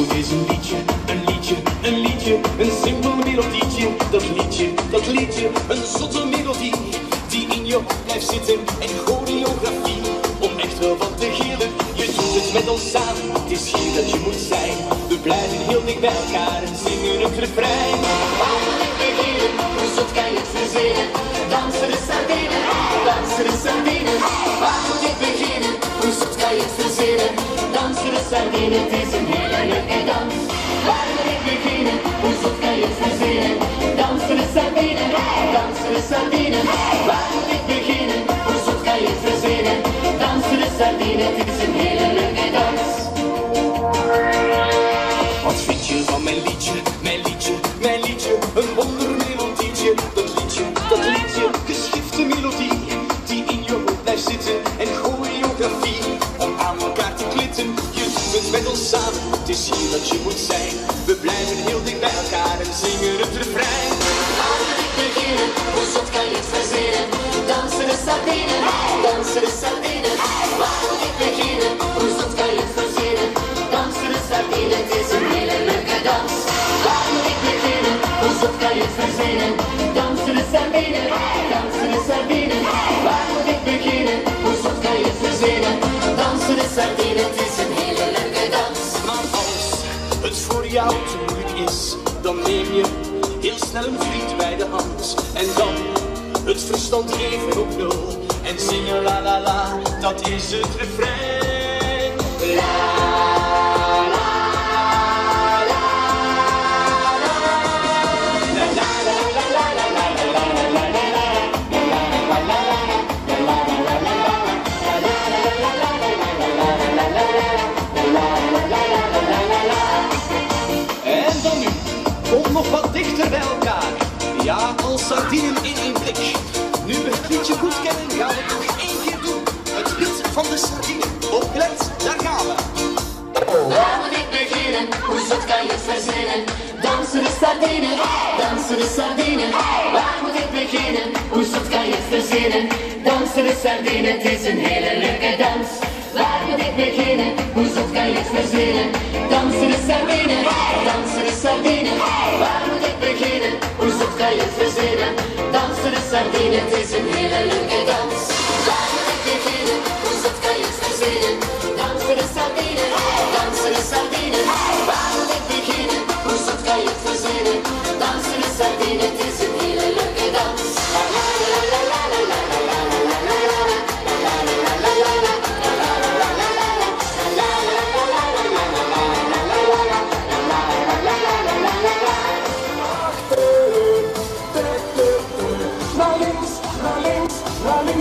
Is een liedje, een liedje, een liedje, een simpel melodietje. Dat liedje, dat liedje, een zotte melodie. Die in je hoofd blijft zitten en choreografie. Om echt wel wat te gillen, je doet het met ons samen. Het is hier dat je moet zijn. We blijven heel dicht bij elkaar en zingen het refrein. moet ik beginnen, hoe zot kan je het verzinnen? Dansen is naar binnen, dansen is binnen. Waarom beginnen, hoe zot kan je het verzinnen? Sardinen, het is een hele leuke dans. Waar moet ik beginnen? Hoe zot kan je het verzinnen? Dansen de sardinen, dansen de sardinen. Waar moet ik beginnen? Hoe zot kan je het verzinnen? Dansen de sardinen, het is een hele leuke dans. Wat vind je van mijn liedje, hier dat je moet zijn. We blijven heel dicht bij elkaar en zingen het refrein. Moet ik beginnen? Hoe zot kan je het verzinnen? Dansen de sardinen, dansen de sardinen. Jou te moeilijk is, dan neem je heel snel een vriend bij de hand. En dan het verstand even op nul. En zingen la la la, dat is het refrein. En Nu we het liedje goed kennen, gaan we het nog één keer doen. Het lied van de sardine. Opgelet, daar gaan we. Waar moet ik beginnen? Hoe zot kan je het verzinnen? Dansen de sardinen, dansen de sardinen. Waar moet ik beginnen? Hoe zot kan je het verzinnen? Dansen de sardinen, het is een hele leuke dans. Waar moet ik beginnen? Hoe zot kan je het verzinnen? Dansen de sardinen, dansen de sardinen. Waar moet ik beginnen? Hoe zot kan je het verzinnen? voor de sardine, het is een hele leuke dans. Laat je dit vieren, hoe zat kan je het verzinnen? Dans voor de sardine.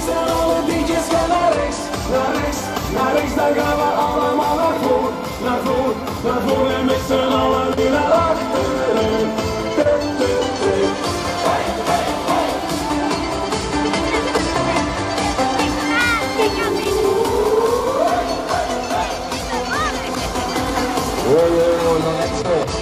Wesoło widziska na rejs, na na na na na no neco.